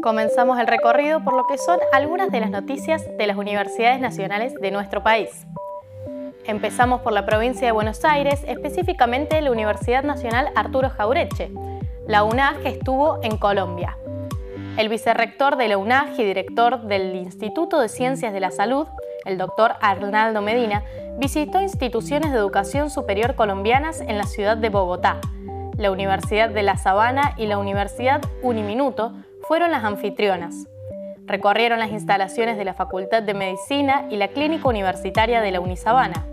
comenzamos el recorrido por lo que son algunas de las noticias de las universidades nacionales de nuestro país. Empezamos por la provincia de Buenos Aires, específicamente la Universidad Nacional Arturo Jaureche. La UNAG estuvo en Colombia. El vicerrector de la UNAG y director del Instituto de Ciencias de la Salud, el doctor Arnaldo Medina, visitó instituciones de educación superior colombianas en la ciudad de Bogotá. La Universidad de La Sabana y la Universidad Uniminuto fueron las anfitrionas. Recorrieron las instalaciones de la Facultad de Medicina y la Clínica Universitaria de la Unisabana.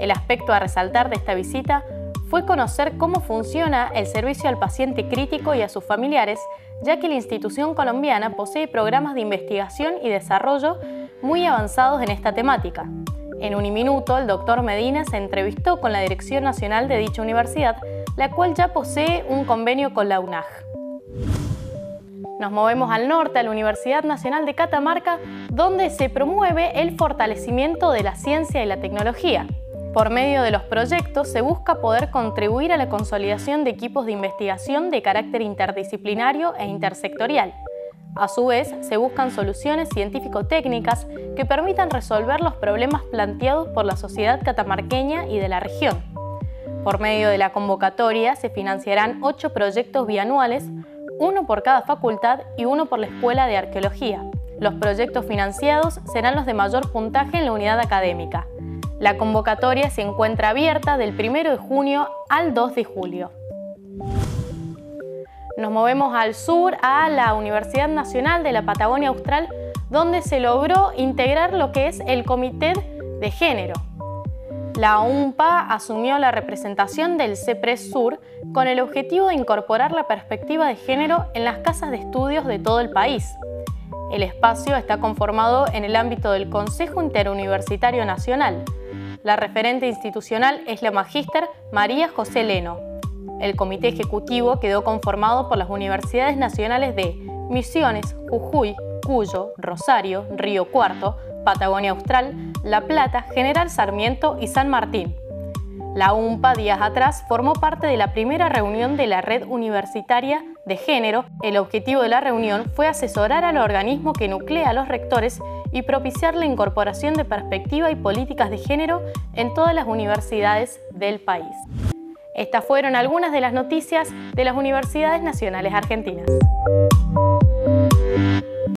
El aspecto a resaltar de esta visita fue conocer cómo funciona el servicio al paciente crítico y a sus familiares, ya que la institución colombiana posee programas de investigación y desarrollo muy avanzados en esta temática. En un minuto, el doctor Medina se entrevistó con la Dirección Nacional de dicha universidad, la cual ya posee un convenio con la UNAG. Nos movemos al norte, a la Universidad Nacional de Catamarca, donde se promueve el fortalecimiento de la ciencia y la tecnología. Por medio de los proyectos se busca poder contribuir a la consolidación de equipos de investigación de carácter interdisciplinario e intersectorial. A su vez, se buscan soluciones científico-técnicas que permitan resolver los problemas planteados por la sociedad catamarqueña y de la región. Por medio de la convocatoria se financiarán ocho proyectos bianuales, uno por cada facultad y uno por la Escuela de Arqueología. Los proyectos financiados serán los de mayor puntaje en la unidad académica. La convocatoria se encuentra abierta del 1 de junio al 2 de julio. Nos movemos al sur, a la Universidad Nacional de la Patagonia Austral, donde se logró integrar lo que es el Comité de Género. La UNPA asumió la representación del CEPRES Sur con el objetivo de incorporar la perspectiva de género en las casas de estudios de todo el país. El espacio está conformado en el ámbito del Consejo Interuniversitario Nacional, la referente institucional es la magíster María José Leno. El comité ejecutivo quedó conformado por las universidades nacionales de Misiones, Jujuy, Cuyo, Rosario, Río Cuarto, Patagonia Austral, La Plata, General Sarmiento y San Martín. La UMPA días atrás formó parte de la primera reunión de la Red Universitaria de Género. El objetivo de la reunión fue asesorar al organismo que nuclea a los rectores y propiciar la incorporación de perspectiva y políticas de género en todas las universidades del país. Estas fueron algunas de las noticias de las universidades nacionales argentinas.